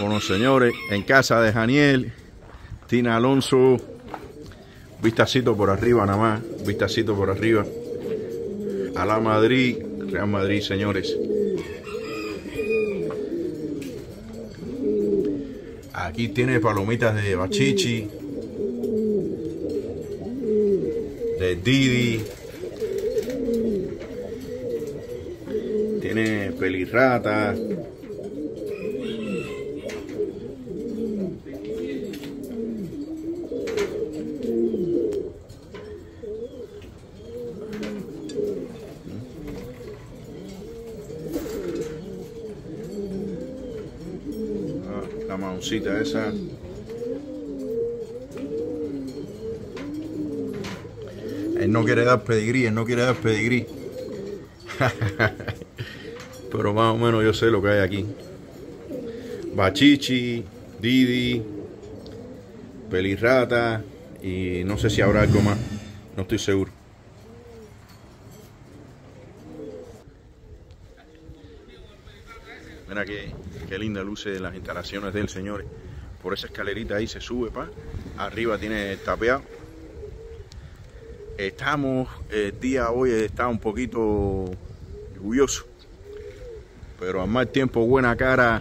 con señores en casa de Janiel, Tina Alonso, vistacito por arriba nada más, vistacito por arriba, a la Madrid, Real Madrid, señores. Aquí tiene palomitas de bachichi, de Didi, tiene pelirrata. La maoncita esa. Él no quiere dar pedigrí, él no quiere dar pedigrí. Pero más o menos yo sé lo que hay aquí. Bachichi, Didi, Pelirrata y no sé si habrá algo más. No estoy seguro. Mira qué, qué linda luce las instalaciones del señor. Por esa escalerita ahí se sube, pa. Arriba tiene tapeado. Estamos, el día hoy está un poquito lluvioso. Pero al mal tiempo, buena cara,